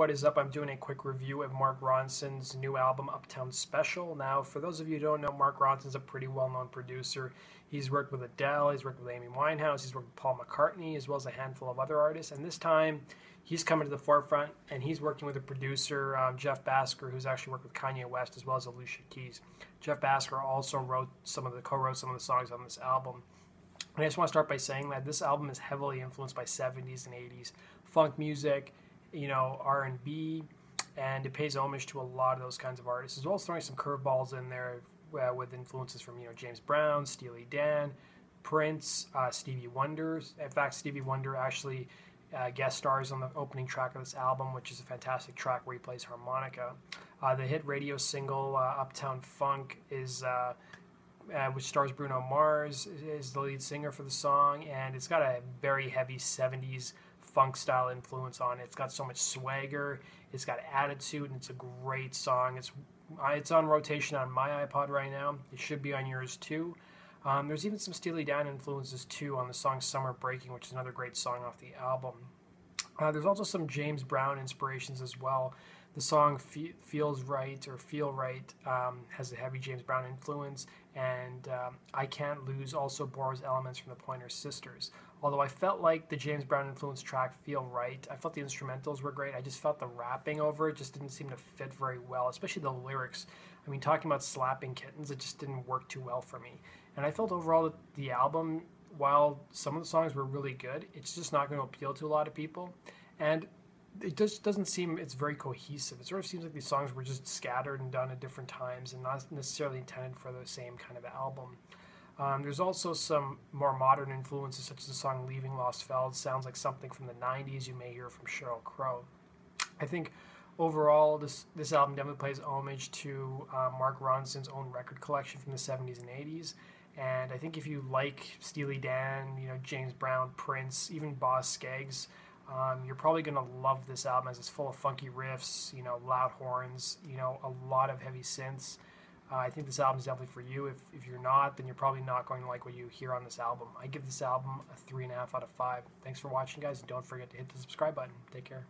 What is up? I'm doing a quick review of Mark Ronson's new album, Uptown Special. Now, for those of you who don't know, Mark Ronson's a pretty well known producer. He's worked with Adele, he's worked with Amy Winehouse, he's worked with Paul McCartney, as well as a handful of other artists. And this time, he's coming to the forefront and he's working with a producer, um, Jeff Bhasker, who's actually worked with Kanye West as well as Alicia Keys. Jeff Bhasker also wrote some of the co wrote some of the songs on this album. And I just want to start by saying that this album is heavily influenced by 70s and 80s funk music, you know, R&B, and it pays homage to a lot of those kinds of artists, as well as throwing some curveballs in there uh, with influences from, you know, James Brown, Steely Dan, Prince, uh, Stevie Wonder. In fact, Stevie Wonder actually uh, guest stars on the opening track of this album, which is a fantastic track where he plays harmonica. Uh, the hit radio single uh, "Uptown Funk" is uh, which stars Bruno Mars, is the lead singer for the song, and it's got a very heavy 70s funk style influence on it. It's got so much swagger, it's got attitude, and it's a great song. It's it's on rotation on my iPod right now. It should be on yours too. Um, there's even some Steely Dan influences too on the song Summer Breaking, which is another great song off the album. Uh, there's also some James Brown inspirations as well. The song Fe- Feels Right or Feel Right um, has a heavy James Brown influence, and um, I Can't Lose also borrows elements from the Pointer Sisters. Although I felt like the James Brown influence track Feel Right, I felt the instrumentals were great. I just felt the rapping over it just didn't seem to fit very well, especially the lyrics. I mean, talking about slapping kittens, it just didn't work too well for me. And I felt overall that the album, while some of the songs were really good, it's just not going to appeal to a lot of people. And it just doesn't seem it's very cohesive. It sort of seems like these songs were just scattered and done at different times and not necessarily intended for the same kind of album. Um, there's also some more modern influences, such as the song Leaving Los Feliz, sounds like something from the 90s you may hear from Sheryl Crow. I think overall, this, this album definitely plays homage to uh, Mark Ronson's own record collection from the 70s and 80s. And I think if you like Steely Dan, you know, James Brown, Prince, even Boz Scaggs, um, you're probably going to love this album as it's full of funky riffs, you know, loud horns, you know, a lot of heavy synths. Uh, I think this album is definitely for you. If, if you're not, then you're probably not going to like what you hear on this album. I give this album a three and a half out of five. Thanks for watching, guys, and don't forget to hit the subscribe button. Take care.